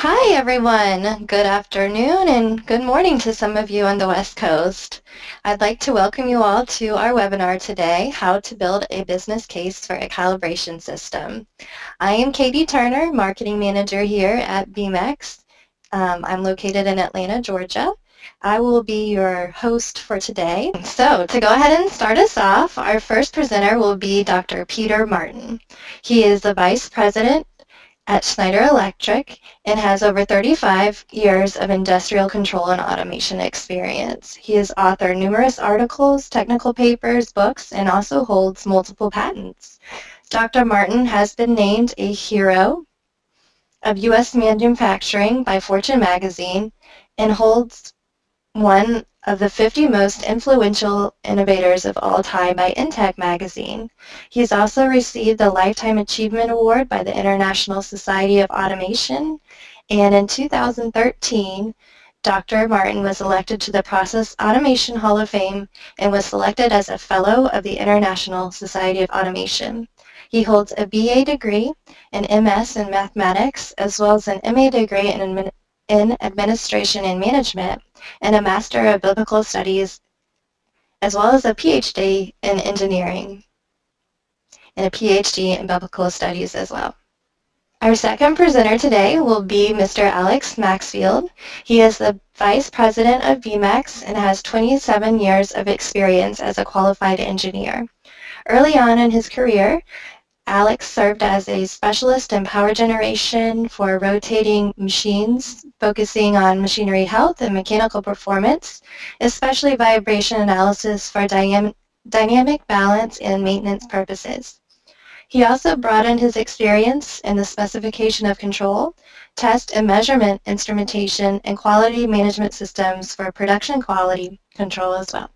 Hi everyone. Good afternoon and good morning to some of you on the West Coast. I'd like to welcome you all to our webinar today, How to Build a Business Case for a Calibration System. I am Katie Turner, Marketing Manager here at Beamex. Um, I'm located in Atlanta, Georgia. I will be your host for today. So to go ahead and start us off, our first presenter will be Dr. Peter Martin. He is the Vice President at Schneider Electric and has over 35 years of industrial control and automation experience. He has authored numerous articles, technical papers, books, and also holds multiple patents. Dr. Martin has been named a hero of U.S. manufacturing by Fortune magazine and holds one of the 50 most influential innovators of all time by Intech magazine. He's also received the Lifetime Achievement Award by the International Society of Automation, and in 2013, Dr. Martin was elected to the Process Automation Hall of Fame and was selected as a Fellow of the International Society of Automation. He holds a BA degree, an MS in Mathematics, as well as an MA degree in, in Administration and Management and a Master of Biblical Studies, as well as a PhD in Engineering and a PhD in Biblical Studies as well. Our second presenter today will be Mr. Alex Maxfield. He is the Vice President of Beamex and has 27 years of experience as a qualified engineer. Early on in his career, Alex served as a specialist in power generation for rotating machines, focusing on machinery health and mechanical performance, especially vibration analysis for dynamic balance and maintenance purposes. He also broadened his experience in the specification of control, test and measurement instrumentation, and quality management systems for production quality control as well.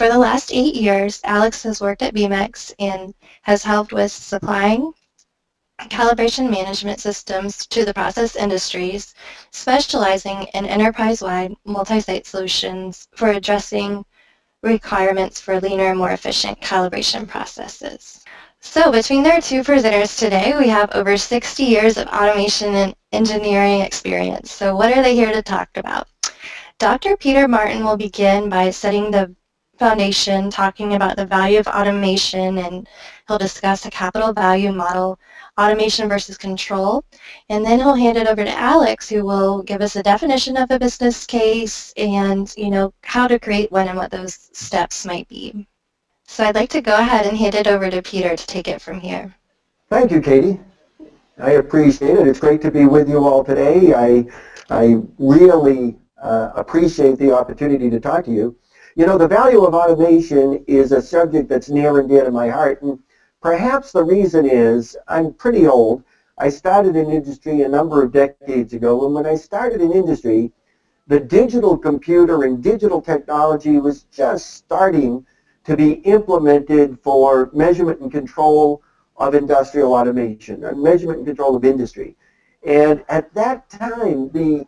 For the last eight years, Alex has worked at Beamex and has helped with supplying calibration management systems to the process industries, specializing in enterprise-wide multi-site solutions for addressing requirements for leaner, more efficient calibration processes. So between their two presenters today, we have over 60 years of automation and engineering experience. So what are they here to talk about? Dr. Peter Martin will begin by setting the Foundation talking about the value of automation and he'll discuss a capital value model, automation versus control. And then he'll hand it over to Alex who will give us a definition of a business case and you know how to create one and what those steps might be. So I'd like to go ahead and hand it over to Peter to take it from here. Thank you, Katie. I appreciate it. It's great to be with you all today. I, I really uh, appreciate the opportunity to talk to you. You know, the value of automation is a subject that's near and dear to my heart, and perhaps the reason is I'm pretty old. I started in industry a number of decades ago, and when I started in industry, the digital computer and digital technology was just starting to be implemented for measurement and control of industrial automation, and measurement and control of industry. And at that time, the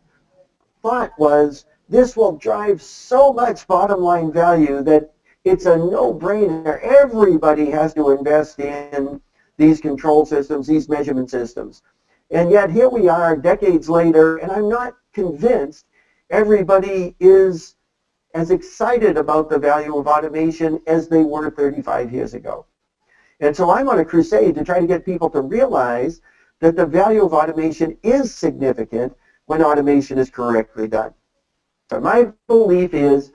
thought was, this will drive so much bottom line value that it's a no-brainer. Everybody has to invest in these control systems, these measurement systems. And yet here we are decades later, and I'm not convinced everybody is as excited about the value of automation as they were 35 years ago. And so I'm on a crusade to try to get people to realize that the value of automation is significant when automation is correctly done. But my belief is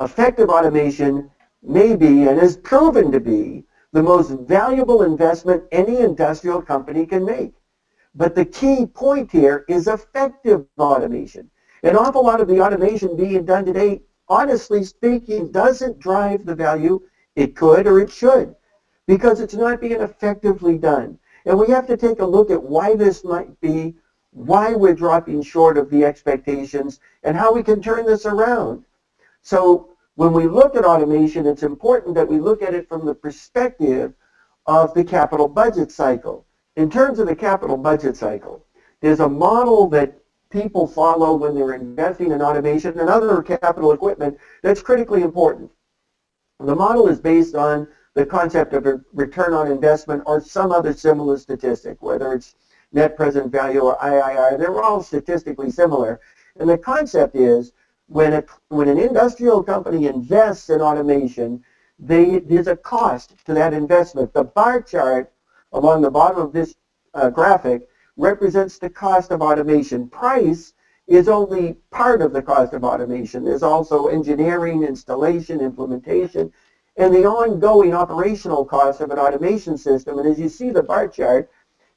effective automation may be and is proven to be the most valuable investment any industrial company can make. But the key point here is effective automation. An awful lot of the automation being done today, honestly speaking, doesn't drive the value it could or it should because it's not being effectively done. And we have to take a look at why this might be why we're dropping short of the expectations, and how we can turn this around. So when we look at automation, it's important that we look at it from the perspective of the capital budget cycle. In terms of the capital budget cycle, there's a model that people follow when they're investing in automation and other capital equipment that's critically important. The model is based on the concept of a return on investment or some other similar statistic, whether it's net present value or IRR. They're all statistically similar. And the concept is when, a, when an industrial company invests in automation, they, there's a cost to that investment. The bar chart along the bottom of this uh, graphic represents the cost of automation. Price is only part of the cost of automation. There's also engineering, installation, implementation, and the ongoing operational cost of an automation system. And as you see the bar chart,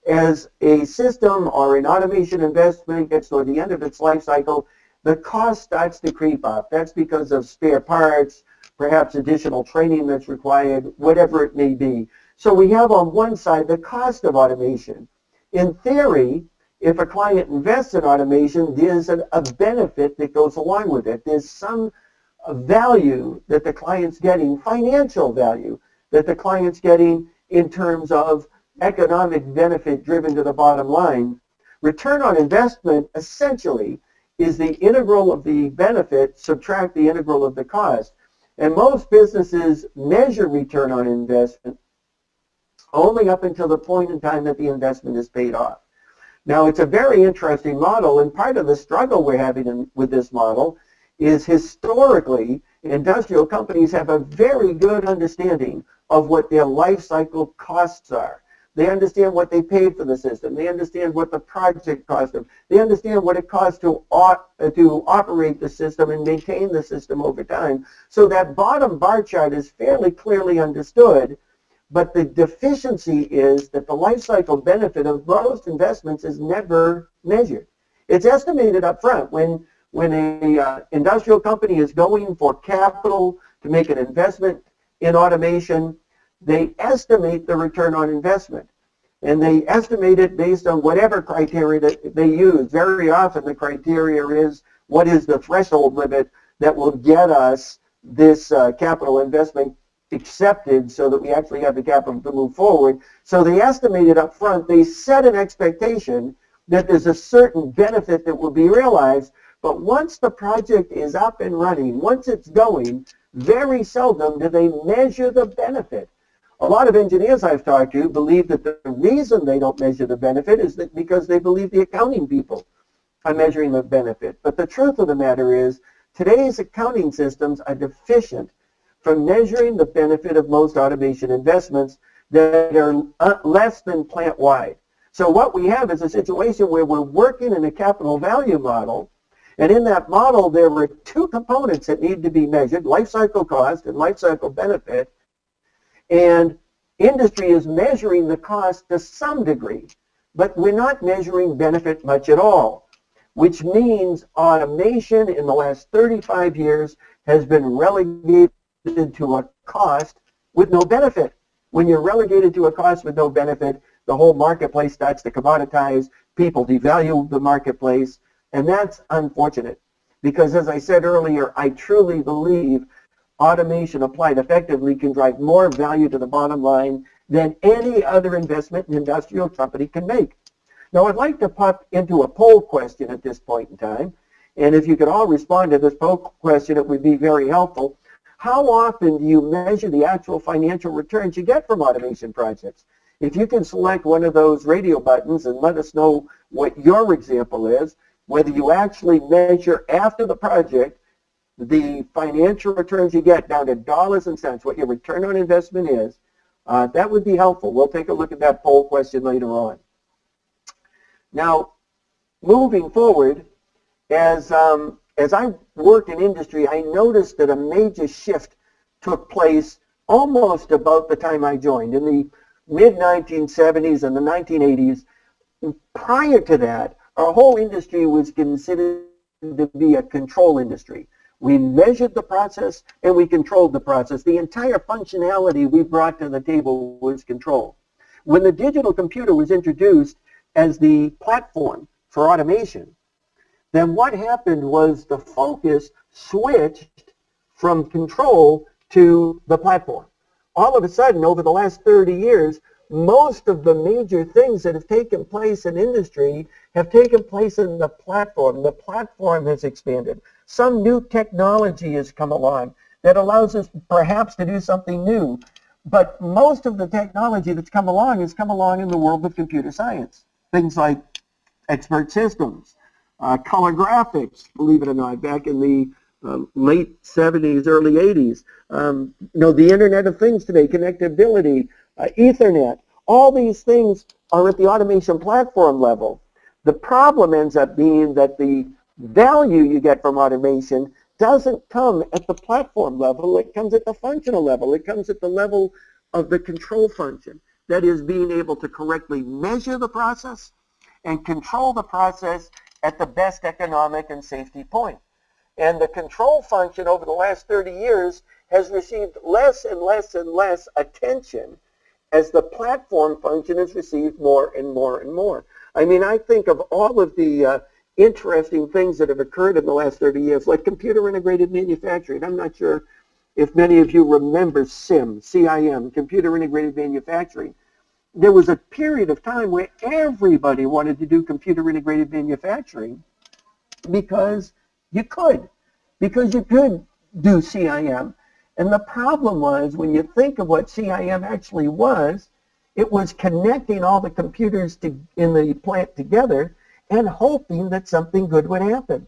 as a system or an automation investment gets toward the end of its life cycle, the cost starts to creep up. That's because of spare parts, perhaps additional training that's required, whatever it may be. So we have on one side the cost of automation. In theory, if a client invests in automation, there's a, a benefit that goes along with it. There's some value that the client's getting, financial value that the client's getting in terms of economic benefit driven to the bottom line. Return on investment essentially is the integral of the benefit subtract the integral of the cost. And most businesses measure return on investment only up until the point in time that the investment is paid off. Now, it's a very interesting model, and part of the struggle we're having in, with this model is historically, industrial companies have a very good understanding of what their life cycle costs are. They understand what they paid for the system. They understand what the project cost them. They understand what it costs to, to operate the system and maintain the system over time. So that bottom bar chart is fairly clearly understood, but the deficiency is that the life cycle benefit of most investments is never measured. It's estimated up front when when an uh, industrial company is going for capital to make an investment in automation, they estimate the return on investment. And they estimate it based on whatever criteria that they use. Very often the criteria is what is the threshold limit that will get us this uh, capital investment accepted so that we actually have the capital to move forward. So they estimate it up front. They set an expectation that there's a certain benefit that will be realized. But once the project is up and running, once it's going, very seldom do they measure the benefit. A lot of engineers I've talked to believe that the reason they don't measure the benefit is that because they believe the accounting people are measuring the benefit. But the truth of the matter is today's accounting systems are deficient from measuring the benefit of most automation investments that are uh, less than plant-wide. So what we have is a situation where we're working in a capital value model, and in that model there were two components that need to be measured, life cycle cost and life cycle benefit, and industry is measuring the cost to some degree, but we're not measuring benefit much at all, which means automation in the last 35 years has been relegated to a cost with no benefit. When you're relegated to a cost with no benefit, the whole marketplace starts to commoditize, people devalue the marketplace, and that's unfortunate. Because as I said earlier, I truly believe automation applied effectively can drive more value to the bottom line than any other investment an industrial company can make. Now, I'd like to pop into a poll question at this point in time. And if you could all respond to this poll question, it would be very helpful. How often do you measure the actual financial returns you get from automation projects? If you can select one of those radio buttons and let us know what your example is, whether you actually measure after the project the financial returns you get down to dollars and cents, what your return on investment is, uh, that would be helpful. We'll take a look at that poll question later on. Now, moving forward, as, um, as I worked in industry, I noticed that a major shift took place almost about the time I joined. In the mid-1970s and the 1980s, prior to that, our whole industry was considered to be a control industry. We measured the process and we controlled the process. The entire functionality we brought to the table was control. When the digital computer was introduced as the platform for automation, then what happened was the focus switched from control to the platform. All of a sudden, over the last 30 years, most of the major things that have taken place in industry have taken place in the platform. The platform has expanded some new technology has come along that allows us perhaps to do something new. But most of the technology that's come along has come along in the world of computer science. things like expert systems, uh, color graphics, believe it or not, back in the um, late 70s, early 80s. Um, you know, the Internet of Things today, connectability, uh, Ethernet, all these things are at the automation platform level. The problem ends up being that the value you get from automation doesn't come at the platform level. It comes at the functional level. It comes at the level of the control function. That is being able to correctly measure the process and control the process at the best economic and safety point. And the control function over the last 30 years has received less and less and less attention as the platform function has received more and more and more. I mean, I think of all of the uh, interesting things that have occurred in the last 30 years, like computer integrated manufacturing. I'm not sure if many of you remember CIM, CIM, computer integrated manufacturing. There was a period of time where everybody wanted to do computer integrated manufacturing because you could, because you could do CIM. And the problem was when you think of what CIM actually was, it was connecting all the computers to, in the plant together and hoping that something good would happen.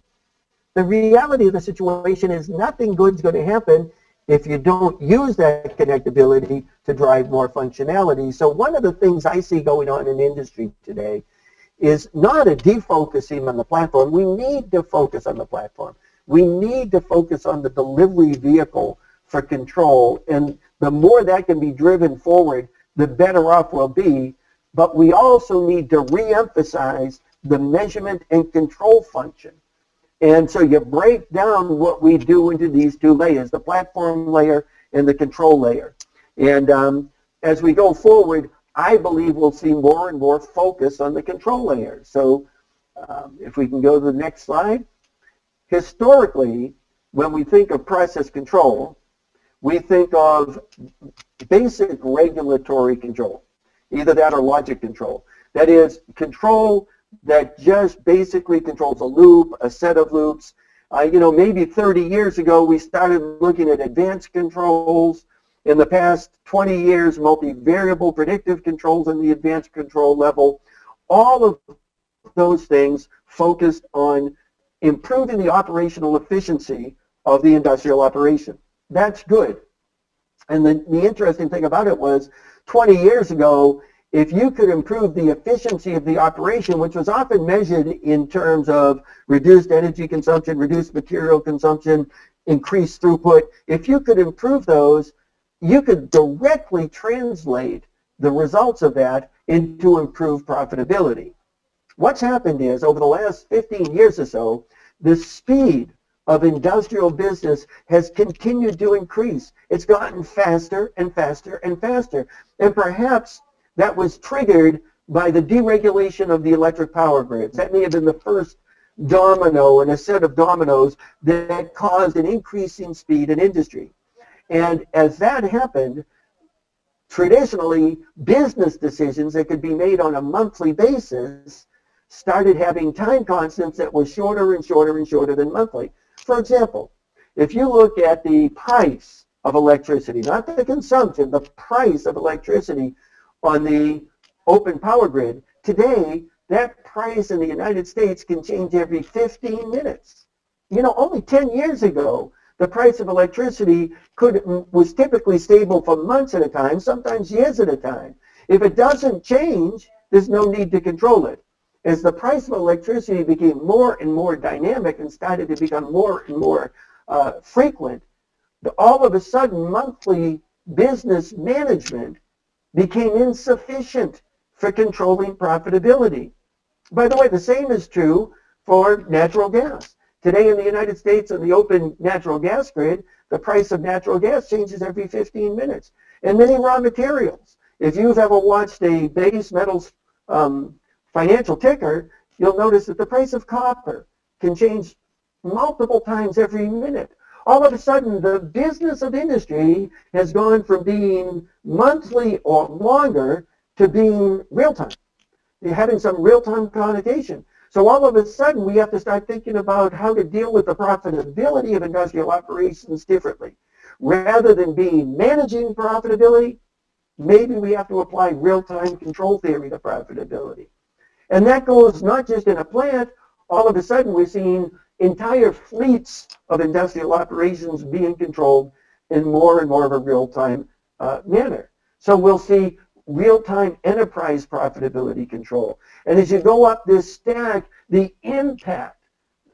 The reality of the situation is nothing good is going to happen if you don't use that connectability to drive more functionality. So one of the things I see going on in industry today is not a defocusing on the platform. We need to focus on the platform. We need to focus on the delivery vehicle for control. And the more that can be driven forward, the better off we'll be. But we also need to reemphasize the measurement and control function. And so you break down what we do into these two layers, the platform layer and the control layer. And um, as we go forward, I believe we'll see more and more focus on the control layer. So um, if we can go to the next slide. Historically, when we think of process control, we think of basic regulatory control, either that or logic control. That is control that just basically controls a loop, a set of loops. Uh, you know, maybe 30 years ago, we started looking at advanced controls. In the past 20 years, multivariable predictive controls in the advanced control level. All of those things focused on improving the operational efficiency of the industrial operation. That's good. And the, the interesting thing about it was 20 years ago, if you could improve the efficiency of the operation, which was often measured in terms of reduced energy consumption, reduced material consumption, increased throughput, if you could improve those, you could directly translate the results of that into improved profitability. What's happened is, over the last 15 years or so, the speed of industrial business has continued to increase. It's gotten faster and faster and faster. And perhaps that was triggered by the deregulation of the electric power grids. That may have been the first domino in a set of dominoes that caused an increasing speed in industry. And as that happened, traditionally, business decisions that could be made on a monthly basis started having time constants that were shorter and shorter and shorter than monthly. For example, if you look at the price of electricity, not the consumption, the price of electricity on the open power grid. Today, that price in the United States can change every 15 minutes. You know, only 10 years ago, the price of electricity could was typically stable for months at a time, sometimes years at a time. If it doesn't change, there's no need to control it. As the price of electricity became more and more dynamic and started to become more and more uh, frequent, all of a sudden monthly business management became insufficient for controlling profitability. By the way, the same is true for natural gas. Today in the United States on the open natural gas grid, the price of natural gas changes every 15 minutes. And many raw materials. If you've ever watched a base metals um, financial ticker, you'll notice that the price of copper can change multiple times every minute all of a sudden the business of industry has gone from being monthly or longer to being real time. You're having some real time connotation. So all of a sudden we have to start thinking about how to deal with the profitability of industrial operations differently. Rather than being managing profitability, maybe we have to apply real-time control theory to profitability. And that goes not just in a plant, all of a sudden we're seeing entire fleets of industrial operations being controlled in more and more of a real-time uh, manner. So we'll see real-time enterprise profitability control. And as you go up this stack, the impact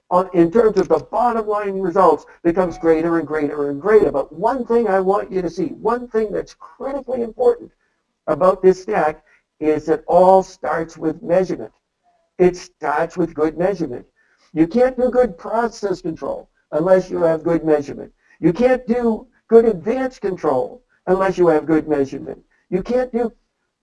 on, in terms of the bottom line results becomes greater and greater and greater. But one thing I want you to see, one thing that's critically important about this stack is it all starts with measurement. It starts with good measurement. You can't do good process control unless you have good measurement. You can't do good advanced control unless you have good measurement. You can't do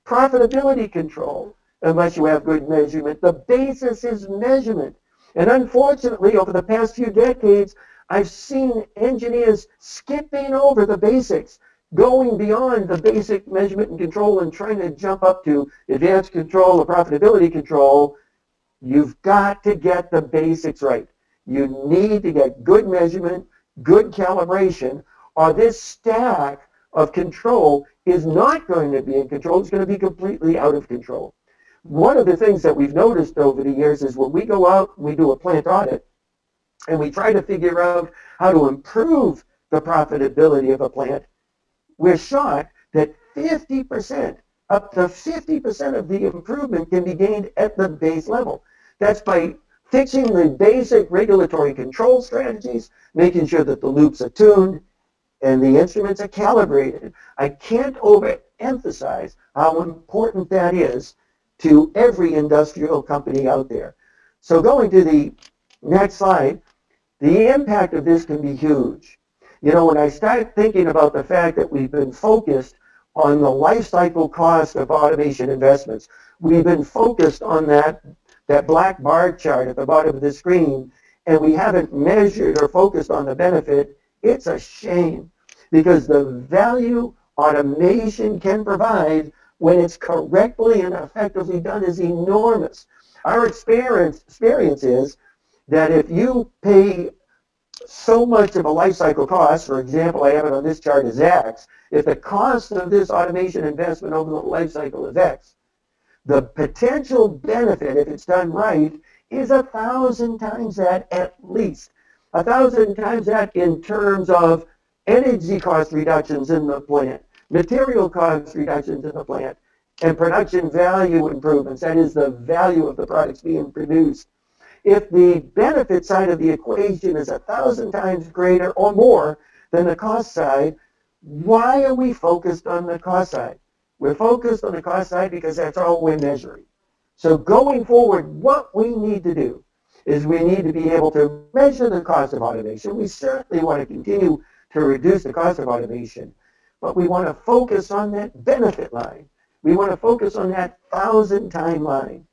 profitability control unless you have good measurement. The basis is measurement. And unfortunately, over the past few decades, I've seen engineers skipping over the basics, going beyond the basic measurement and control and trying to jump up to advanced control or profitability control. You've got to get the basics right. You need to get good measurement, good calibration, or this stack of control is not going to be in control. It's going to be completely out of control. One of the things that we've noticed over the years is when we go out we do a plant audit and we try to figure out how to improve the profitability of a plant, we're shocked that 50%, up to 50% of the improvement can be gained at the base level. That's by fixing the basic regulatory control strategies, making sure that the loops are tuned, and the instruments are calibrated. I can't overemphasize how important that is to every industrial company out there. So going to the next slide, the impact of this can be huge. You know, when I start thinking about the fact that we've been focused on the life cycle cost of automation investments, we've been focused on that, that black bar chart at the bottom of the screen, and we haven't measured or focused on the benefit, it's a shame because the value automation can provide when it's correctly and effectively done is enormous. Our experience, experience is that if you pay so much of a life cycle cost, for example, I have it on this chart as X, if the cost of this automation investment over the life cycle is X, the potential benefit, if it's done right, is a thousand times that at least. A thousand times that in terms of energy cost reductions in the plant, material cost reductions in the plant, and production value improvements, that is the value of the products being produced. If the benefit side of the equation is a thousand times greater or more than the cost side, why are we focused on the cost side? We're focused on the cost side because that's all we're measuring. So going forward, what we need to do is we need to be able to measure the cost of automation. We certainly want to continue to reduce the cost of automation. But we want to focus on that benefit line. We want to focus on that thousand time line.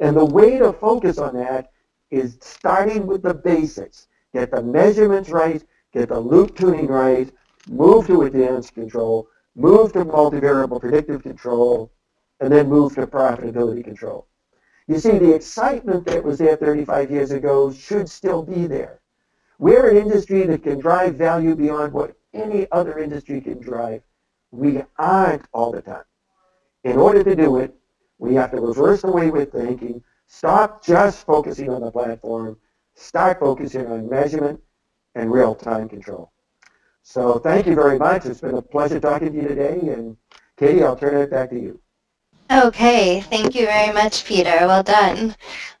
And the way to focus on that is starting with the basics. Get the measurements right, get the loop tuning right, move to advanced control, move to multivariable predictive control, and then move to profitability control. You see, the excitement that was there 35 years ago should still be there. We're an industry that can drive value beyond what any other industry can drive. We aren't all the time. In order to do it, we have to reverse the way we're thinking, stop just focusing on the platform, start focusing on measurement and real-time control. So thank you very much. It's been a pleasure talking to you today. And Katie, I'll turn it back to you. Okay, thank you very much, Peter. Well done.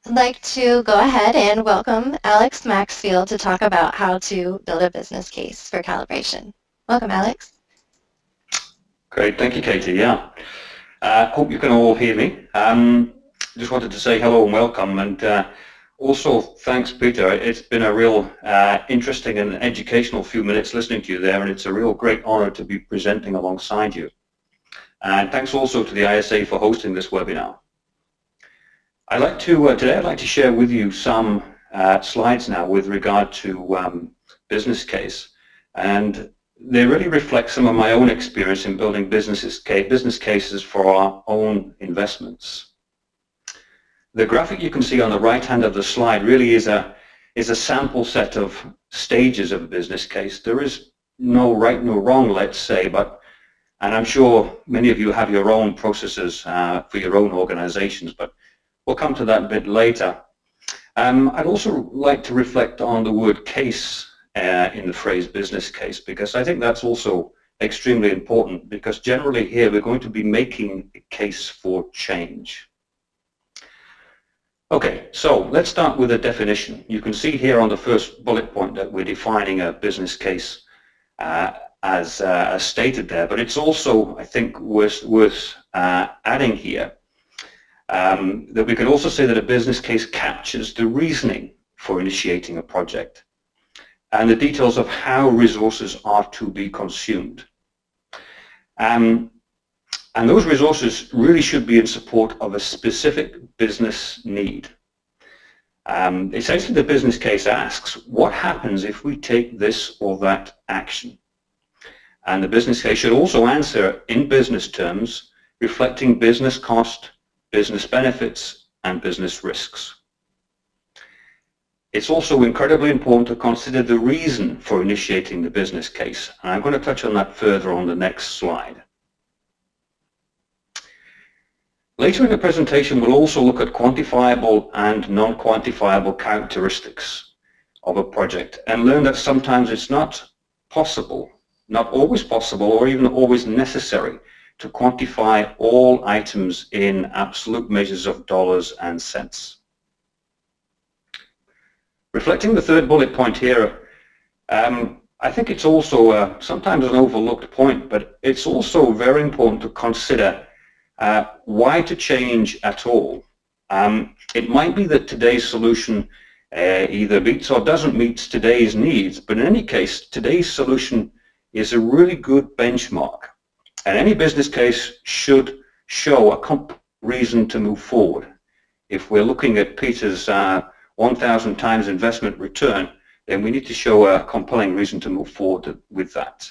I'd like to go ahead and welcome Alex Maxfield to talk about how to build a business case for calibration. Welcome, Alex. Great, thank you, Katie. Yeah, uh, hope you can all hear me. Um, just wanted to say hello and welcome, and uh, also thanks, Peter. It's been a real uh, interesting and educational few minutes listening to you there, and it's a real great honor to be presenting alongside you. And thanks also to the ISA for hosting this webinar. I'd like to, uh, today I'd like to share with you some uh, slides now with regard to um, business case. And they really reflect some of my own experience in building businesses, business cases for our own investments. The graphic you can see on the right hand of the slide really is a, is a sample set of stages of a business case. There is no right, no wrong, let's say, but and I'm sure many of you have your own processes uh, for your own organizations, but we'll come to that a bit later. Um, I'd also like to reflect on the word case uh, in the phrase business case because I think that's also extremely important because generally here we're going to be making a case for change. Okay, so let's start with a definition. You can see here on the first bullet point that we're defining a business case uh, as, uh, as, stated there, but it's also, I think, worth, worth uh, adding here um, that we can also say that a business case captures the reasoning for initiating a project and the details of how resources are to be consumed. Um, and those resources really should be in support of a specific business need. Um, essentially, the business case asks, what happens if we take this or that action? And the business case should also answer in business terms, reflecting business cost, business benefits, and business risks. It's also incredibly important to consider the reason for initiating the business case. And I'm going to touch on that further on the next slide. Later in the presentation, we'll also look at quantifiable and non-quantifiable characteristics of a project and learn that sometimes it's not possible, not always possible or even always necessary to quantify all items in absolute measures of dollars and cents. Reflecting the third bullet point here, um, I think it's also uh, sometimes an overlooked point, but it's also very important to consider uh, why to change at all. Um, it might be that today's solution uh, either meets or doesn't meet today's needs, but in any case, today's solution is a really good benchmark. And any business case should show a reason to move forward. If we're looking at Peter's uh, 1,000 times investment return, then we need to show a compelling reason to move forward with that.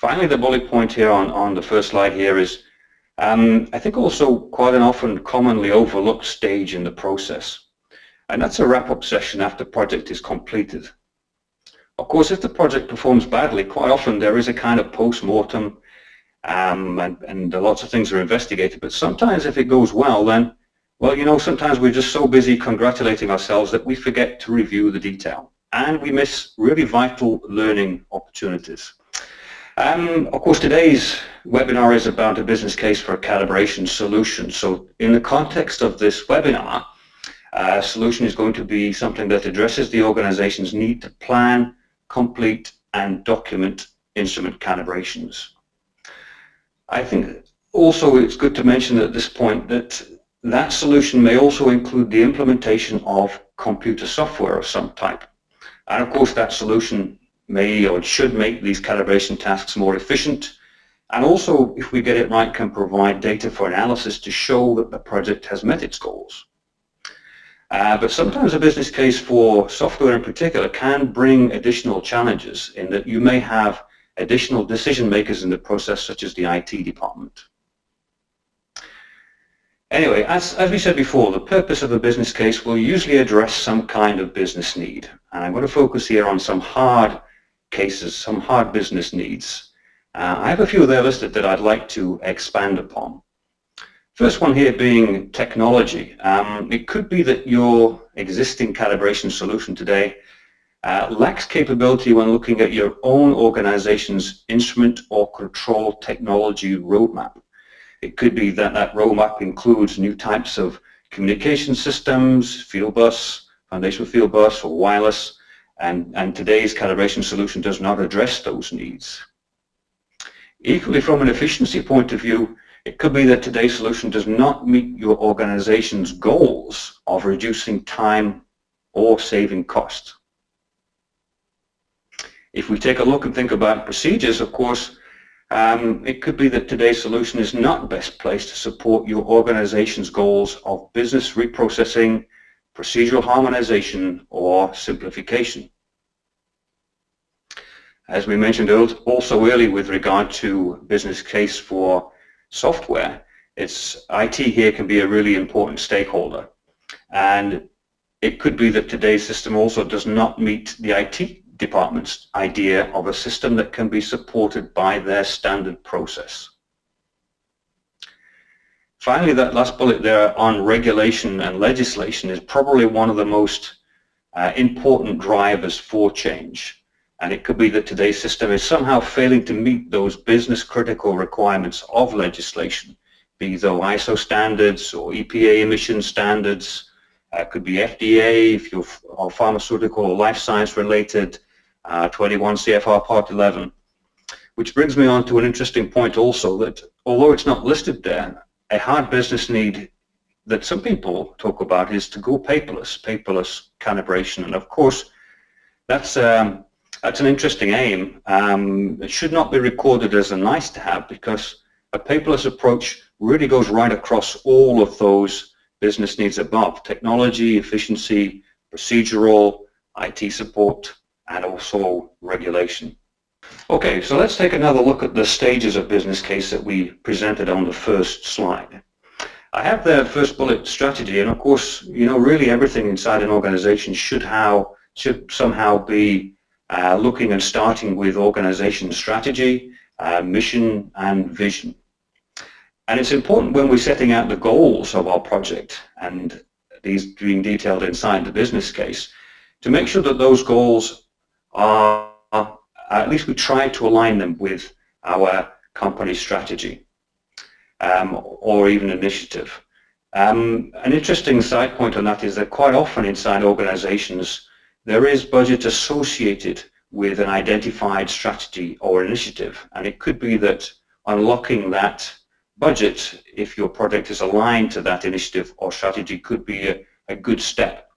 Finally, the bullet point here on, on the first slide here is, um, I think also quite an often commonly overlooked stage in the process. And that's a wrap-up session after project is completed. Of course, if the project performs badly, quite often there is a kind of post-mortem um, and, and lots of things are investigated. But sometimes if it goes well, then well, you know, sometimes we're just so busy congratulating ourselves that we forget to review the detail and we miss really vital learning opportunities. Um, of course, today's webinar is about a business case for a calibration solution. So in the context of this webinar, a solution is going to be something that addresses the organization's need to plan, complete, and document instrument calibrations. I think also it's good to mention at this point that that solution may also include the implementation of computer software of some type. And of course that solution may or should make these calibration tasks more efficient and also, if we get it right, can provide data for analysis to show that the project has met its goals. Uh, but sometimes a business case for software in particular can bring additional challenges in that you may have additional decision makers in the process, such as the IT department. Anyway, as, as we said before, the purpose of a business case will usually address some kind of business need. And I'm going to focus here on some hard cases, some hard business needs. Uh, I have a few there listed that I'd like to expand upon. First one here being technology. Um, it could be that your existing calibration solution today uh, lacks capability when looking at your own organization's instrument or control technology roadmap. It could be that that roadmap includes new types of communication systems, field bus, foundational field bus, or wireless, and, and today's calibration solution does not address those needs. Equally, from an efficiency point of view, it could be that today's solution does not meet your organization's goals of reducing time or saving cost. If we take a look and think about procedures, of course, um, it could be that today's solution is not best placed to support your organization's goals of business reprocessing, procedural harmonization, or simplification. As we mentioned also earlier with regard to business case for software, it's IT here can be a really important stakeholder. And it could be that today's system also does not meet the IT department's idea of a system that can be supported by their standard process. Finally, that last bullet there on regulation and legislation is probably one of the most uh, important drivers for change. And it could be that today's system is somehow failing to meet those business critical requirements of legislation, be those ISO standards or EPA emission standards, uh, could be FDA if you're pharmaceutical or life science related, uh, 21 CFR Part 11. Which brings me on to an interesting point also that although it's not listed there, a hard business need that some people talk about is to go paperless, paperless calibration. And of course, that's um, that's an interesting aim. Um, it should not be recorded as a nice to have because a paperless approach really goes right across all of those business needs above, technology, efficiency, procedural, IT support, and also regulation. Okay, so let's take another look at the stages of business case that we presented on the first slide. I have the first bullet strategy, and of course, you know, really everything inside an organization should how should somehow be uh, looking and starting with organization strategy, uh, mission, and vision. And it's important when we're setting out the goals of our project, and these being detailed inside the business case, to make sure that those goals are at least we try to align them with our company strategy um, or even initiative. Um, an interesting side point on that is that quite often inside organizations there is budget associated with an identified strategy or initiative and it could be that unlocking that budget if your project is aligned to that initiative or strategy could be a, a good step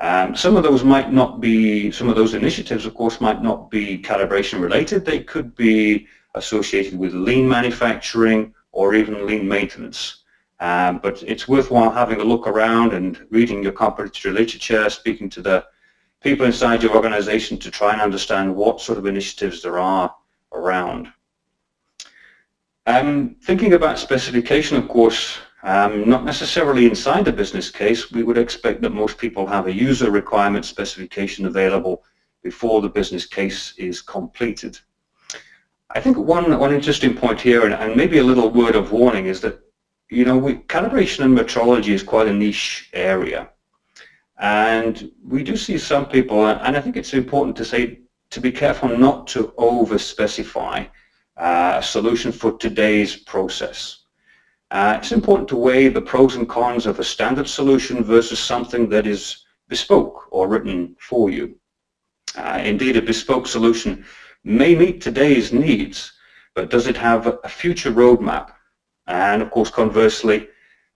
um, some of those might not be, some of those initiatives, of course, might not be calibration related. They could be associated with lean manufacturing or even lean maintenance. Um, but it's worthwhile having a look around and reading your comparative literature, speaking to the people inside your organization to try and understand what sort of initiatives there are around. Um, thinking about specification, of course, um, not necessarily inside the business case. We would expect that most people have a user requirement specification available before the business case is completed. I think one, one interesting point here, and, and maybe a little word of warning, is that you know, we, calibration and metrology is quite a niche area. And we do see some people, and I think it's important to say, to be careful not to over-specify uh, a solution for today's process. Uh, it's important to weigh the pros and cons of a standard solution versus something that is bespoke or written for you. Uh, indeed, a bespoke solution may meet today's needs, but does it have a future roadmap? And of course, conversely,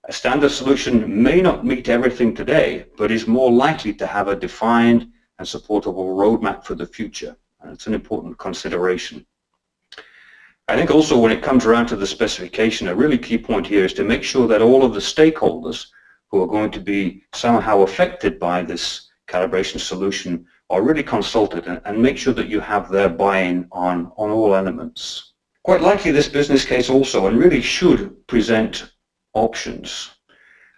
a standard solution may not meet everything today, but is more likely to have a defined and supportable roadmap for the future. And it's an important consideration. I think also when it comes around to the specification, a really key point here is to make sure that all of the stakeholders who are going to be somehow affected by this calibration solution are really consulted and, and make sure that you have their buy-in on, on all elements. Quite likely this business case also and really should present options.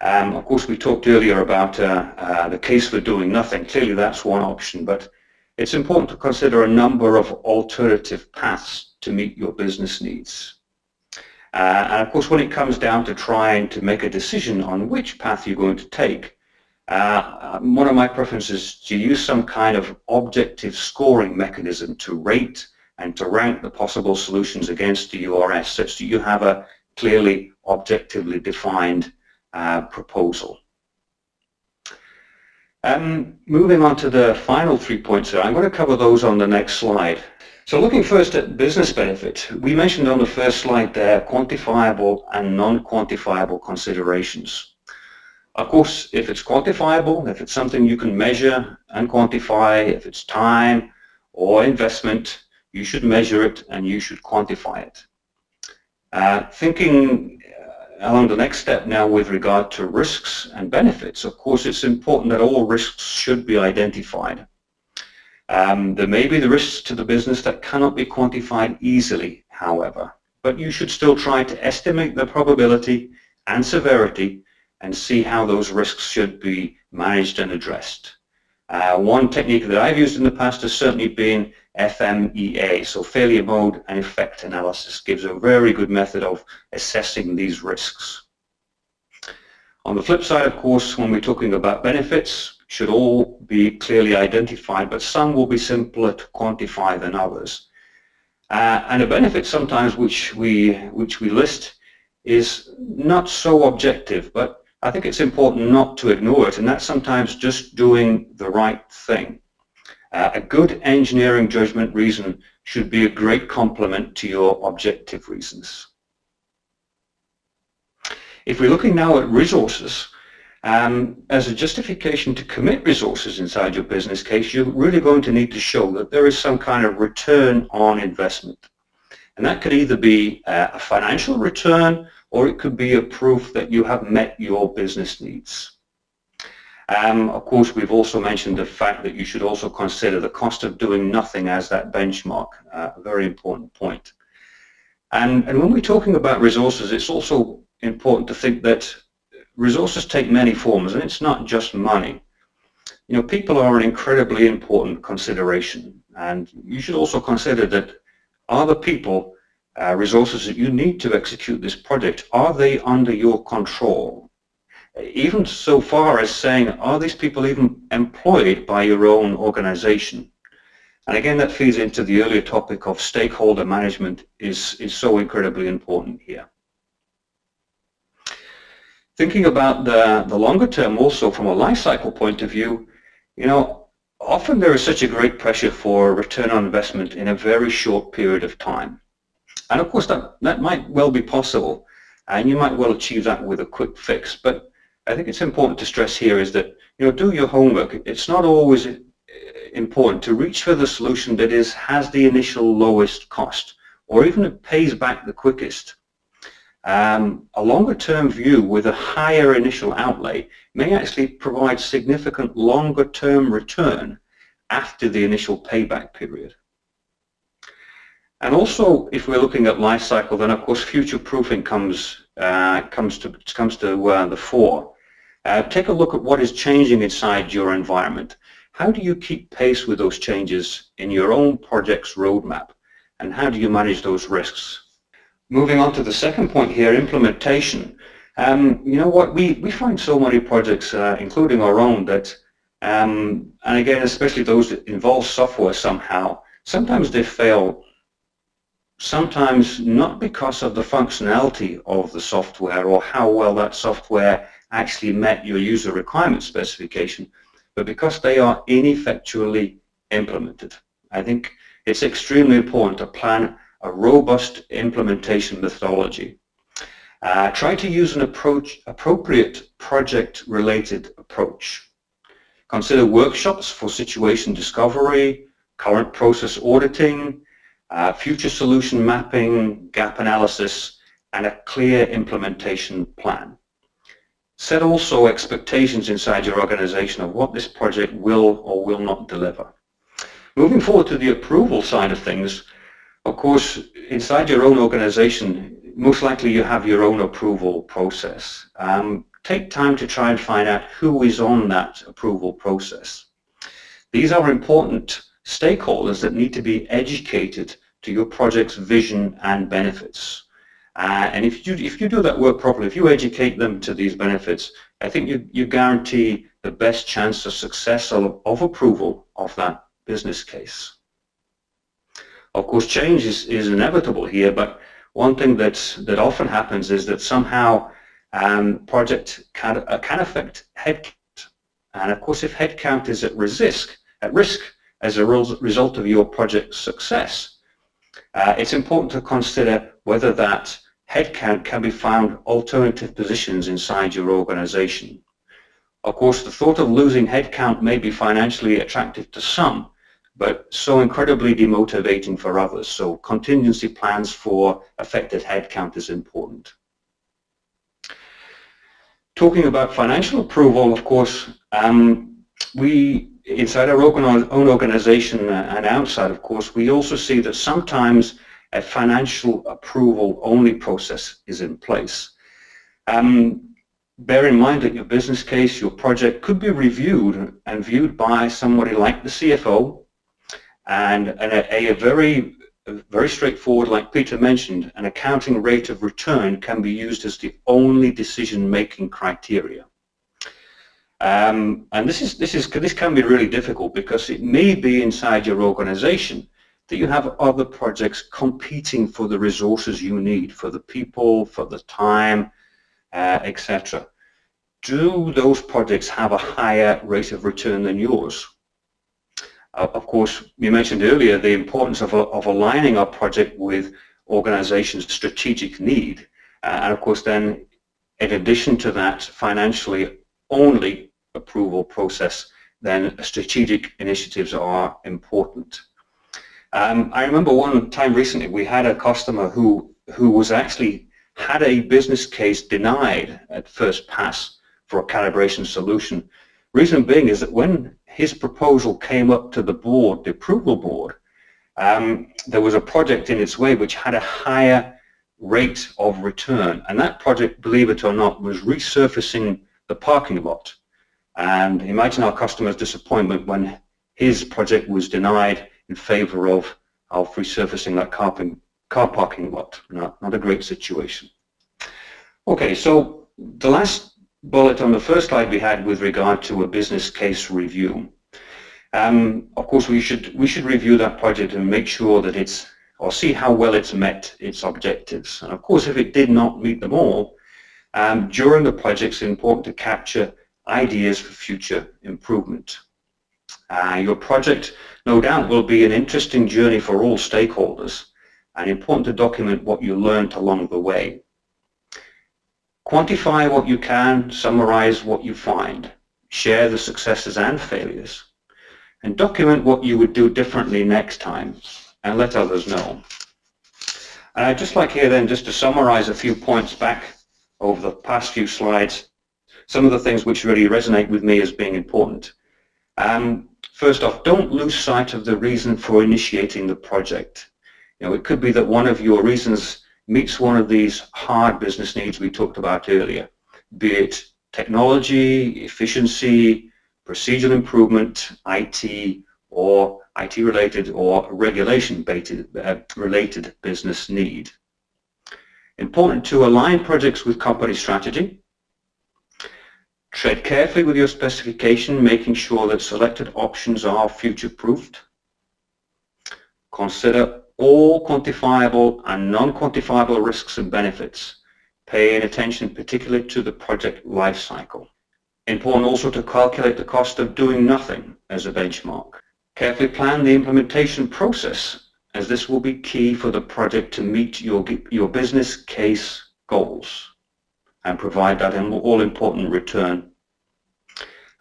Um, of course, we talked earlier about uh, uh, the case for doing nothing. Clearly, that's one option, but it's important to consider a number of alternative paths to meet your business needs. Uh, and of course, when it comes down to trying to make a decision on which path you're going to take, uh, one of my preferences is to use some kind of objective scoring mechanism to rate and to rank the possible solutions against the URS such that you have a clearly objectively defined uh, proposal. Um, moving on to the final three points there, I'm going to cover those on the next slide. So looking first at business benefit, we mentioned on the first slide there quantifiable and non-quantifiable considerations. Of course, if it's quantifiable, if it's something you can measure and quantify, if it's time or investment, you should measure it and you should quantify it. Uh, thinking along the next step now with regard to risks and benefits, of course it's important that all risks should be identified. Um, there may be the risks to the business that cannot be quantified easily, however, but you should still try to estimate the probability and severity and see how those risks should be managed and addressed. Uh, one technique that I've used in the past has certainly been FMEA, so failure mode and effect analysis gives a very good method of assessing these risks. On the flip side, of course, when we're talking about benefits, should all be clearly identified, but some will be simpler to quantify than others. Uh, and a benefit sometimes which we, which we list is not so objective, but I think it's important not to ignore it, and that's sometimes just doing the right thing. Uh, a good engineering judgment reason should be a great complement to your objective reasons. If we're looking now at resources, um, as a justification to commit resources inside your business case, you're really going to need to show that there is some kind of return on investment. And that could either be a financial return or it could be a proof that you have met your business needs. Um, of course, we've also mentioned the fact that you should also consider the cost of doing nothing as that benchmark, uh, a very important point. And, and when we're talking about resources, it's also important to think that resources take many forms, and it's not just money. You know, people are an incredibly important consideration, and you should also consider that are the people, uh, resources that you need to execute this project, are they under your control? Even so far as saying, are these people even employed by your own organization? And again, that feeds into the earlier topic of stakeholder management is, is so incredibly important here. Thinking about the, the longer term also from a life cycle point of view, you know, often there is such a great pressure for return on investment in a very short period of time. And of course that, that might well be possible and you might well achieve that with a quick fix. But I think it's important to stress here is that, you know, do your homework. It's not always uh, important to reach for the solution that is has the initial lowest cost or even it pays back the quickest. Um, a longer-term view with a higher initial outlay may actually provide significant longer-term return after the initial payback period. And also, if we're looking at life cycle, then of course future-proofing comes uh, comes to comes to uh, the fore. Uh, take a look at what is changing inside your environment. How do you keep pace with those changes in your own project's roadmap? And how do you manage those risks? Moving on to the second point here, implementation. Um, you know what, we, we find so many projects, uh, including our own, that, um, and again, especially those that involve software somehow, sometimes they fail, sometimes not because of the functionality of the software or how well that software actually met your user requirement specification, but because they are ineffectually implemented. I think it's extremely important to plan a robust implementation methodology. Uh, try to use an approach, appropriate project-related approach. Consider workshops for situation discovery, current process auditing, uh, future solution mapping, gap analysis, and a clear implementation plan. Set also expectations inside your organization of what this project will or will not deliver. Moving forward to the approval side of things, of course, inside your own organization, most likely you have your own approval process. Um, take time to try and find out who is on that approval process. These are important stakeholders that need to be educated to your project's vision and benefits. Uh, and if you, if you do that work properly, if you educate them to these benefits, I think you, you guarantee the best chance of success of, of approval of that business case. Of course, change is, is inevitable here, but one thing that's, that often happens is that somehow um, project can, uh, can affect headcount. And of course, if headcount is at risk, at risk as a result of your project's success, uh, it's important to consider whether that headcount can be found alternative positions inside your organization. Of course, the thought of losing headcount may be financially attractive to some, but so incredibly demotivating for others. So contingency plans for affected headcount is important. Talking about financial approval, of course, um, we inside our own organization and outside, of course, we also see that sometimes a financial approval only process is in place. Um, bear in mind that your business case, your project could be reviewed and viewed by somebody like the CFO and, and a, a, very very straightforward, like Peter mentioned, an accounting rate of return can be used as the only decision-making criteria. Um, and this is this is this can be really difficult because it may be inside your organization that you have other projects competing for the resources you need, for the people, for the time, uh, etc. Do those projects have a higher rate of return than yours? Uh, of course, you mentioned earlier the importance of, of aligning our project with organization's strategic need. Uh, and of course then, in addition to that, financially only approval process, then strategic initiatives are important. Um, I remember one time recently we had a customer who who was actually had a business case denied at first pass for a calibration solution. Reason being is that when his proposal came up to the board, the approval board, um, there was a project in its way which had a higher rate of return. And that project, believe it or not, was resurfacing the parking lot. And imagine our customer's disappointment when his project was denied in favor of, of resurfacing that car, car parking lot. Not, not a great situation. Okay, so the last bullet on the first slide we had with regard to a business case review. Um, of course, we should we should review that project and make sure that it's or see how well it's met its objectives. And of course, if it did not meet them all, um, during the project, it's important to capture ideas for future improvement. Uh, your project, no doubt, will be an interesting journey for all stakeholders and important to document what you learned along the way. Quantify what you can, summarize what you find, share the successes and failures, and document what you would do differently next time and let others know. And I'd just like here then just to summarize a few points back over the past few slides, some of the things which really resonate with me as being important. Um, first off, don't lose sight of the reason for initiating the project. You know, it could be that one of your reasons meets one of these hard business needs we talked about earlier, be it technology, efficiency, procedural improvement, IT, or IT-related or regulation-related uh, business need. Important to align projects with company strategy. Tread carefully with your specification, making sure that selected options are future-proofed. Consider all quantifiable and non-quantifiable risks and benefits, paying attention particularly to the project life cycle. Important also to calculate the cost of doing nothing as a benchmark. Carefully plan the implementation process as this will be key for the project to meet your, your business case goals and provide that all-important return.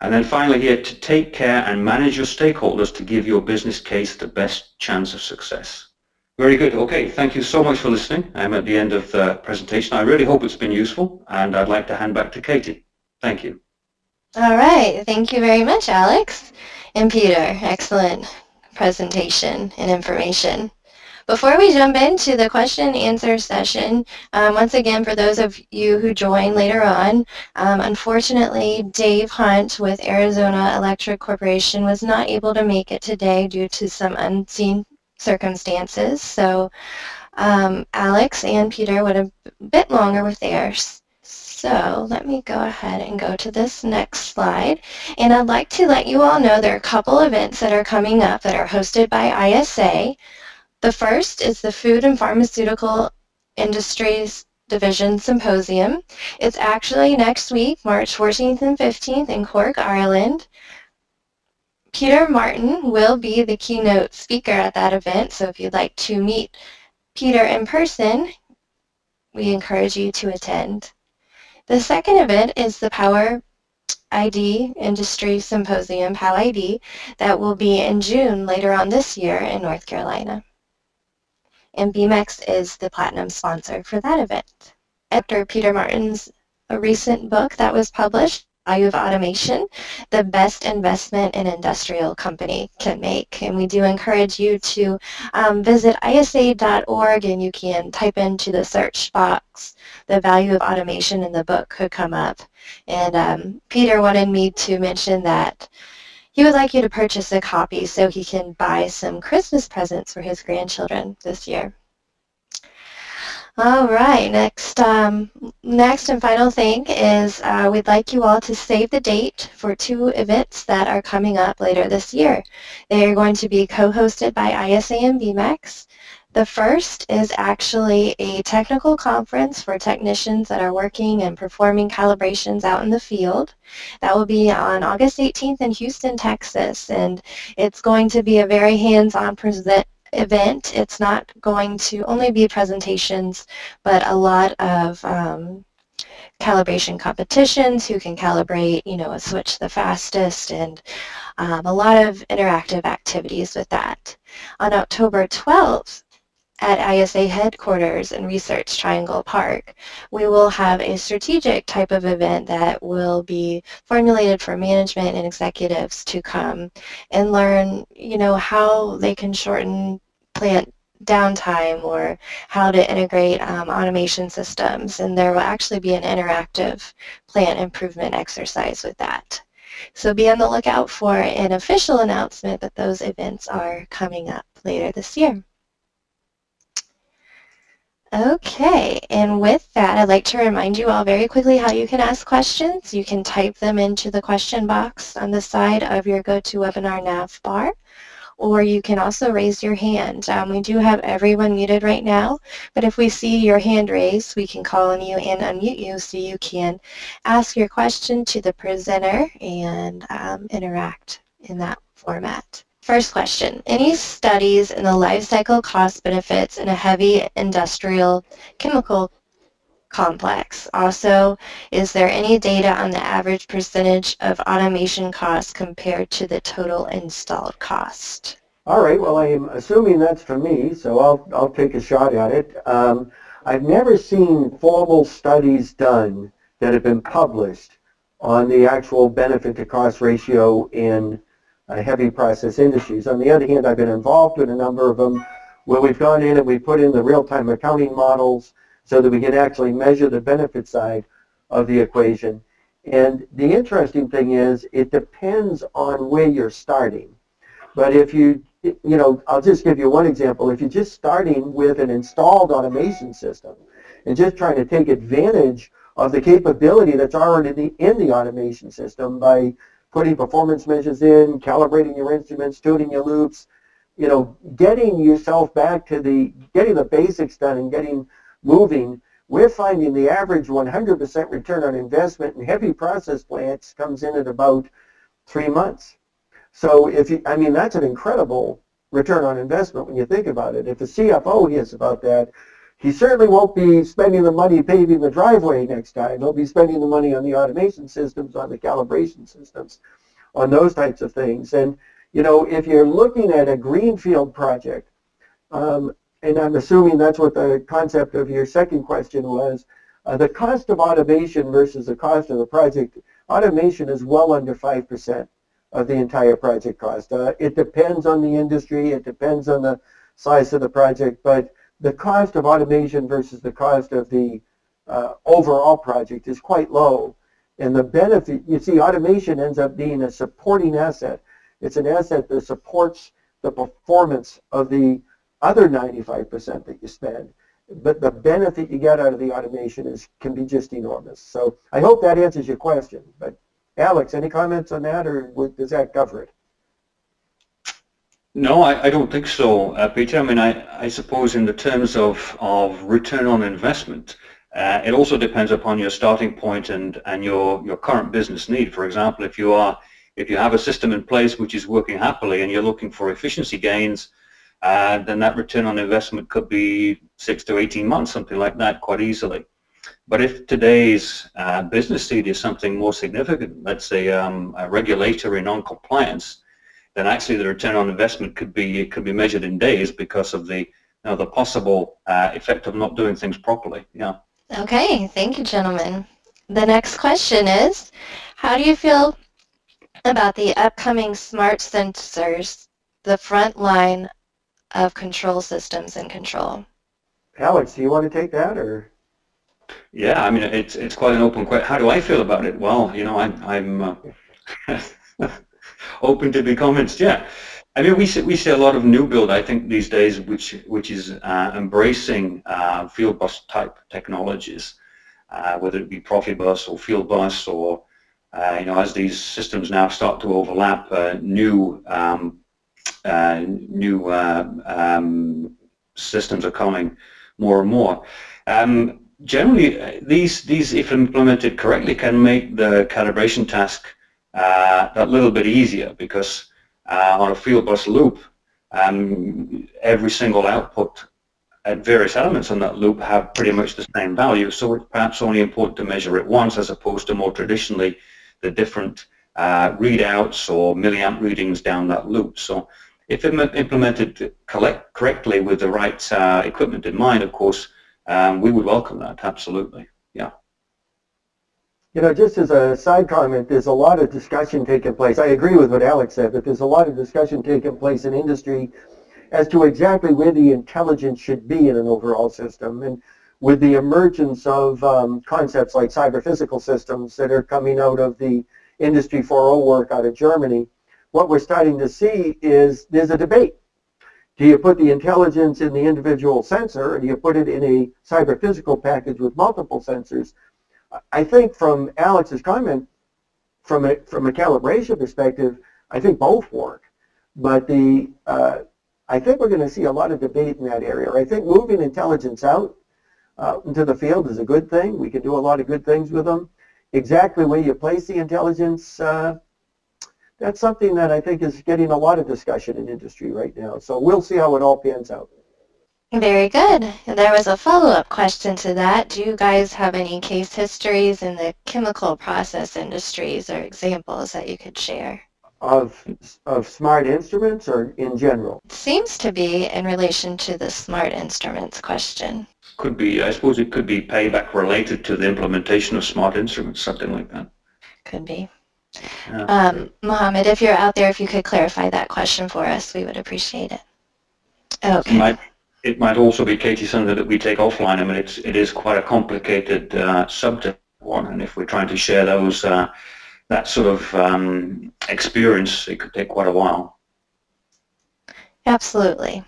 And then finally here, to take care and manage your stakeholders to give your business case the best chance of success. Very good. Okay, thank you so much for listening. I'm at the end of the presentation. I really hope it's been useful, and I'd like to hand back to Katie. Thank you. All right. Thank you very much, Alex. And Peter, excellent presentation and information. Before we jump into the question and answer session, um, once again, for those of you who join later on, um, unfortunately, Dave Hunt with Arizona Electric Corporation was not able to make it today due to some unseen circumstances. So um, Alex and Peter went a bit longer with theirs. So let me go ahead and go to this next slide. And I'd like to let you all know there are a couple events that are coming up that are hosted by ISA. The first is the Food and Pharmaceutical Industries Division Symposium. It's actually next week, March 14th and 15th in Cork, Ireland. Peter Martin will be the keynote speaker at that event, so if you'd like to meet Peter in person, we encourage you to attend. The second event is the Power ID Industry Symposium, POW ID, that will be in June later on this year in North Carolina. And Beamex is the platinum sponsor for that event. After Peter Martin's a recent book that was published, value of automation, the best investment an industrial company can make. And we do encourage you to um, visit isa.org and you can type into the search box the value of automation and the book could come up. And um, Peter wanted me to mention that he would like you to purchase a copy so he can buy some Christmas presents for his grandchildren this year. All right, next, um, next and final thing is uh, we'd like you all to save the date for two events that are coming up later this year. They are going to be co-hosted by ISA and Beamex. The first is actually a technical conference for technicians that are working and performing calibrations out in the field. That will be on August 18th in Houston, Texas, and it's going to be a very hands-on event. It's not going to only be presentations, but a lot of um, calibration competitions, who can calibrate, you know, a switch the fastest, and um, a lot of interactive activities with that. On October 12th, at ISA headquarters in Research Triangle Park, we will have a strategic type of event that will be formulated for management and executives to come and learn, you know, how they can shorten plant downtime or how to integrate um, automation systems. And there will actually be an interactive plant improvement exercise with that. So be on the lookout for an official announcement that those events are coming up later this year. Okay, and with that, I'd like to remind you all very quickly how you can ask questions. You can type them into the question box on the side of your GoToWebinar nav bar, or you can also raise your hand. Um, we do have everyone muted right now, but if we see your hand raised, we can call on you and unmute you so you can ask your question to the presenter and um, interact in that format. First question, any studies in the life cycle cost benefits in a heavy industrial chemical complex? Also, is there any data on the average percentage of automation costs compared to the total installed cost? All right, well, I'm assuming that's for me, so I'll, I'll take a shot at it. Um, I've never seen formal studies done that have been published on the actual benefit to cost ratio in Uh, heavy process industries. On the other hand, I've been involved in a number of them where we've gone in and we put in the real-time accounting models so that we can actually measure the benefit side of the equation. And the interesting thing is it depends on where you're starting. But if you, you know, I'll just give you one example. If you're just starting with an installed automation system and just trying to take advantage of the capability that's already in the, in the automation system by putting performance measures in, calibrating your instruments, tuning your loops, you know, getting yourself back to the, getting the basics done and getting moving, we're finding the average 100% return on investment in heavy process plants comes in at about three months. So if you, I mean, that's an incredible return on investment when you think about it. If the CFO hears about that, he certainly won't be spending the money paving the driveway next time. He'll be spending the money on the automation systems, on the calibration systems, on those types of things. And, you know, if you're looking at a greenfield project, um, and I'm assuming that's what the concept of your second question was, uh, the cost of automation versus the cost of the project, automation is well under 5% of the entire project cost. Uh, it depends on the industry, it depends on the size of the project, but the cost of automation versus the cost of the uh, overall project is quite low. And the benefit, you see, automation ends up being a supporting asset. It's an asset that supports the performance of the other 95% that you spend. But the benefit you get out of the automation is can be just enormous. So I hope that answers your question. But Alex, any comments on that, or does that cover it? No, I, I don't think so, uh, Peter. I mean, I, I suppose in the terms of, of return on investment, uh, it also depends upon your starting point and, and your, your current business need. For example, if you are if you have a system in place which is working happily and you're looking for efficiency gains, uh, then that return on investment could be six to 18 months, something like that, quite easily. But if today's uh, business need is something more significant, let's say um, a regulatory non-compliance, then actually the return on investment could be could be measured in days because of the you know, the possible uh, effect of not doing things properly. Yeah. Okay, thank you, gentlemen. The next question is, how do you feel about the upcoming smart sensors, the front line of control systems and control? Alex, do you want to take that or? Yeah, I mean it's it's quite an open question. How do I feel about it? Well, you know, I'm I'm uh, Open to be convinced, yeah. I mean, we see, we see a lot of new build, I think, these days, which which is uh, embracing uh, field bus type technologies, uh, whether it be Profibus or field bus or, uh, you know, as these systems now start to overlap, uh, new um, uh, new um, systems are coming more and more. Um, generally, these these, if implemented correctly, can make the calibration task that little bit easier because uh, on a field bus loop, um, every single output at various elements on that loop have pretty much the same value, so it's perhaps only important to measure it once as opposed to more traditionally the different uh, readouts or milliamp readings down that loop. So if implemented correctly with the right uh, equipment in mind, of course, um, we would welcome that, absolutely. You know, just as a side comment, there's a lot of discussion taking place. I agree with what Alex said, but there's a lot of discussion taking place in industry as to exactly where the intelligence should be in an overall system. And with the emergence of um, concepts like cyber physical systems that are coming out of the Industry 4.0 work out of Germany, what we're starting to see is there's a debate. Do you put the intelligence in the individual sensor, or do you put it in a cyber physical package with multiple sensors? I think from Alex's comment, from a, from a calibration perspective, I think both work. But the uh, I think we're going to see a lot of debate in that area. I think moving intelligence out uh, into the field is a good thing. We can do a lot of good things with them. Exactly where you place the intelligence, uh, that's something that I think is getting a lot of discussion in industry right now. So we'll see how it all pans out. Very good. There was a follow-up question to that. Do you guys have any case histories in the chemical process industries or examples that you could share? Of, of smart instruments or in general? It seems to be in relation to the smart instruments question. Could be, I suppose it could be payback related to the implementation of smart instruments, something like that. Could be. Yeah. Um, Mohammed, if you're out there, if you could clarify that question for us, we would appreciate it. Okay it might also be, Katie, something that we take offline. I mean, it's, it is quite a complicated uh, subject one, and if we're trying to share those, uh, that sort of um, experience, it could take quite a while. Absolutely.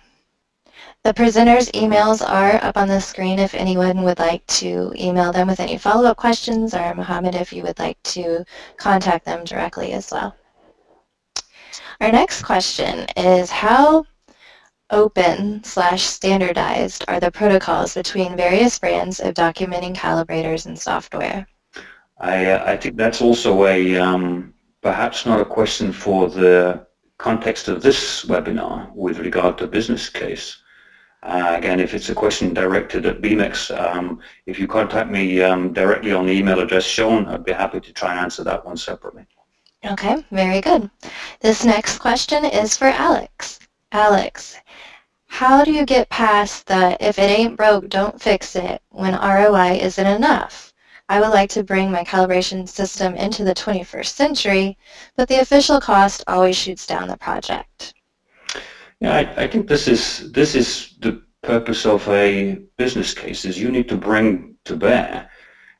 The presenters' emails are up on the screen if anyone would like to email them with any follow-up questions, or Mohammed, if you would like to contact them directly as well. Our next question is how open slash standardized are the protocols between various brands of documenting calibrators and software? I, uh, I think that's also a um, perhaps not a question for the context of this webinar with regard to business case. Uh, again, if it's a question directed at Beamex, um, if you contact me um, directly on the email address shown, I'd be happy to try and answer that one separately. Okay, very good. This next question is for Alex. Alex, how do you get past the if it ain't broke, don't fix it when ROI isn't enough? I would like to bring my calibration system into the 21st century, but the official cost always shoots down the project. Yeah, I, I think this is this is the purpose of a business case is you need to bring to bear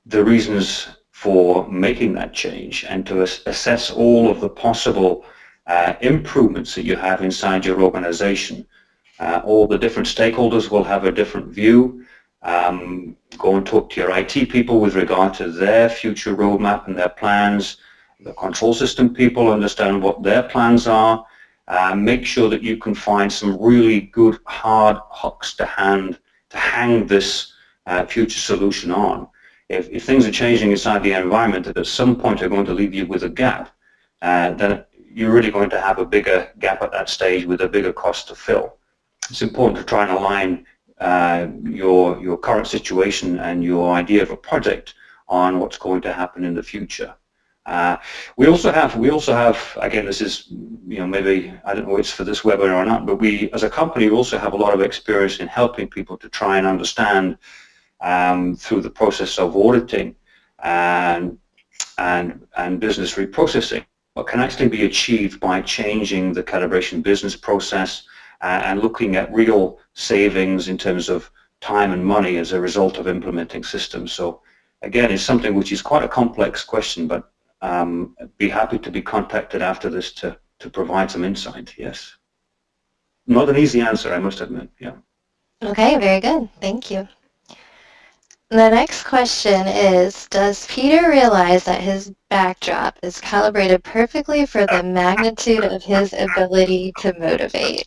the reasons for making that change and to assess all of the possible uh, improvements that you have inside your organization. Uh, all the different stakeholders will have a different view. Um, go and talk to your IT people with regard to their future roadmap and their plans. The control system people understand what their plans are. Uh, make sure that you can find some really good hard hooks to hand to hang this uh, future solution on. If, if, things are changing inside the environment that at some point are going to leave you with a gap, uh, then you're really going to have a bigger gap at that stage with a bigger cost to fill. It's important to try and align uh, your, your current situation and your idea of a project on what's going to happen in the future. Uh, we also have, we also have, again, this is, you know, maybe, I don't know if it's for this webinar or not, but we, as a company, also have a lot of experience in helping people to try and understand um, through the process of auditing and, and, and business reprocessing what can actually be achieved by changing the calibration business process and looking at real savings in terms of time and money as a result of implementing systems. So again, it's something which is quite a complex question, but um, be happy to be contacted after this to to provide some insight, yes. Not an easy answer, I must admit, yeah. Okay, very good. Thank you. The next question is, does Peter realize that his backdrop is calibrated perfectly for the magnitude of his ability to motivate?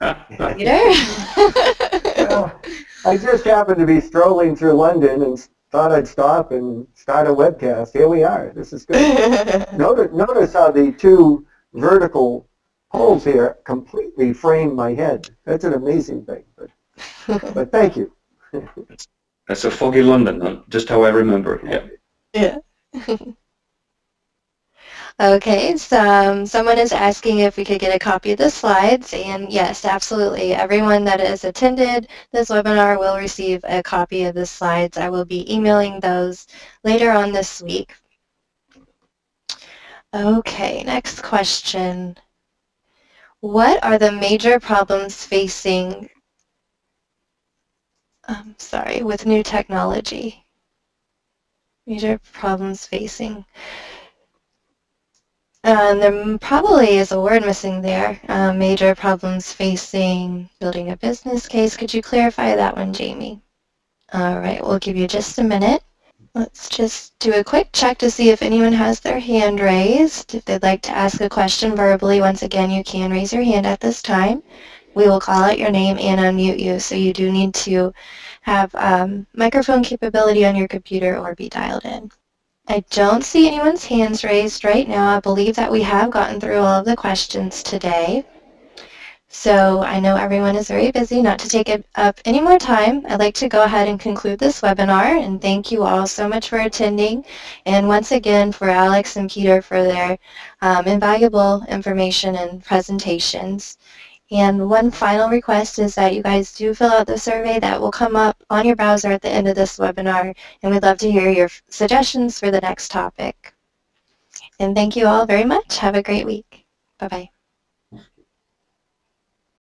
Peter? well, I just happened to be strolling through London and thought I'd stop and start a webcast. Here we are. This is good. notice, notice how the two vertical holes here completely frame my head. That's an amazing thing. But, but thank you. That's a foggy London, just how I remember it. Yeah. Yeah. okay, so um, someone is asking if we could get a copy of the slides, and yes, absolutely. Everyone that has attended this webinar will receive a copy of the slides. I will be emailing those later on this week. Okay, next question. What are the major problems facing um, sorry, with new technology. Major problems facing. There probably is a word missing there. Uh, major problems facing building a business case. Could you clarify that one, Jamie? All right, we'll give you just a minute. Let's just do a quick check to see if anyone has their hand raised. If they'd like to ask a question verbally, once again, you can raise your hand at this time we will call out your name and unmute you. So you do need to have um, microphone capability on your computer or be dialed in. I don't see anyone's hands raised right now. I believe that we have gotten through all of the questions today. So I know everyone is very busy. Not to take up any more time, I'd like to go ahead and conclude this webinar and thank you all so much for attending and once again for Alex and Peter for their um, invaluable information and presentations. And one final request is that you guys do fill out the survey that will come up on your browser at the end of this webinar, and we'd love to hear your suggestions for the next topic. And thank you all very much. Have a great week. Bye-bye.